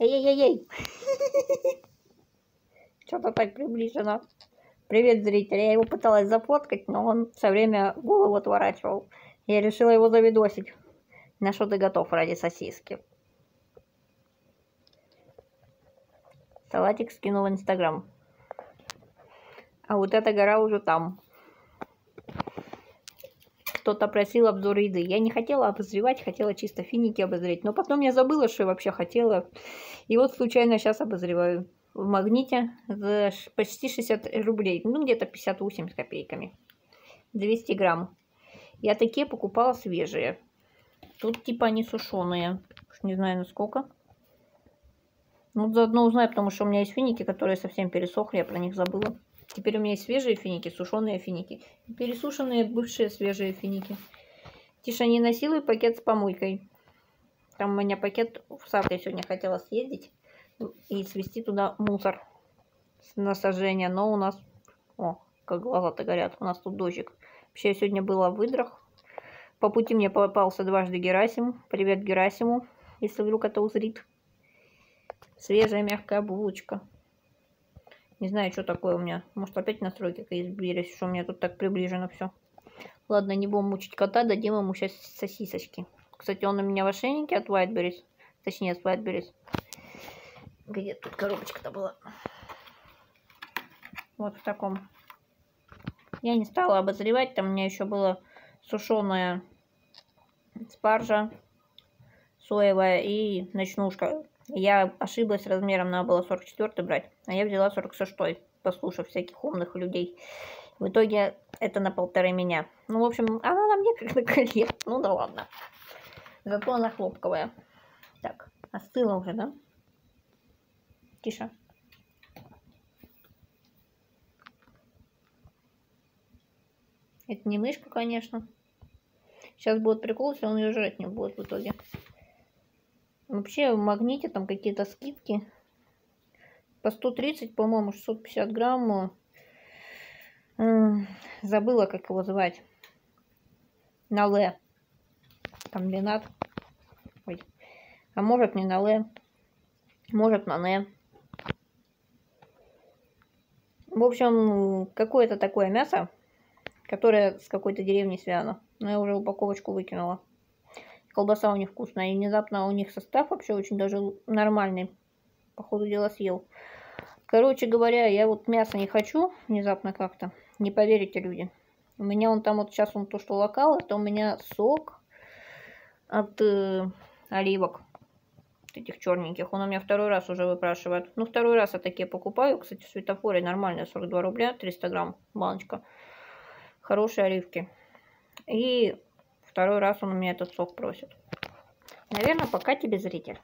Эй-эй-эй-эй. Что-то так приближено. Привет, зритель. Я его пыталась зафоткать, но он все время голову отворачивал. Я решила его завидосить. На что ты готов ради сосиски? Салатик скинул в Инстаграм. А вот эта гора уже там. Кто-то просил обзор еды. Я не хотела обозревать, хотела чисто финики обозреть. Но потом я забыла, что я вообще хотела. И вот случайно сейчас обозреваю. В магните за почти 60 рублей. Ну, где-то 58 с копейками. 200 грамм. Я такие покупала свежие. Тут типа они сушеные. Не знаю, насколько. Ну, заодно узнаю, потому что у меня есть финики, которые совсем пересохли, я про них забыла. Теперь у меня есть свежие финики, сушеные финики. пересушенные бывшие свежие финики. Тише, не насилуй пакет с помойкой. Там у меня пакет в сад я сегодня хотела съездить и свести туда мусор с насажения. Но у нас... О, как глаза-то горят. У нас тут дождик. Вообще, я сегодня была в выдрах. По пути мне попался дважды Герасим. Привет Герасиму, если вдруг это узрит. Свежая мягкая булочка. Не знаю, что такое у меня. Может, опять настройки избились, что у меня тут так приближено все. Ладно, не будем мучить кота, дадим ему сейчас сосисочки. Кстати, он у меня в ошейнике от Whiteberries. Точнее, от Whiteberries. Где тут коробочка-то была? Вот в таком. Я не стала обозревать. Там у меня еще была сушеная спаржа соевая и ночнушка. Я ошиблась размером, надо было 44 брать, а я взяла 46 послушав всяких умных людей. В итоге это на полторы меня. Ну, в общем, она на мне как на коле. Ну да ладно. Зато она хлопковая. Так, остыла уже, да? Тише. Это не мышка, конечно. Сейчас будет прикол, если он ее жрать не будет в итоге. Вообще в магните там какие-то скидки. По 130, по-моему, 650 грамм. Забыла, как его звать. На Л. Там Ленат. Ой. А может не на Л. Может на Н. В общем, какое-то такое мясо, которое с какой-то деревни связано. Но я уже упаковочку выкинула колбаса у них вкусная. И внезапно у них состав вообще очень даже нормальный. По ходу дела съел. Короче говоря, я вот мясо не хочу внезапно как-то. Не поверите, люди. У меня он там вот сейчас он то, что локал, это у меня сок от э, оливок. Этих черненьких. Он у меня второй раз уже выпрашивает. Ну, второй раз я такие покупаю. Кстати, в светофоре нормально. 42 рубля, 300 грамм баночка. Хорошие оливки. И Второй раз он у меня этот сок просит. Наверное, пока тебе зритель.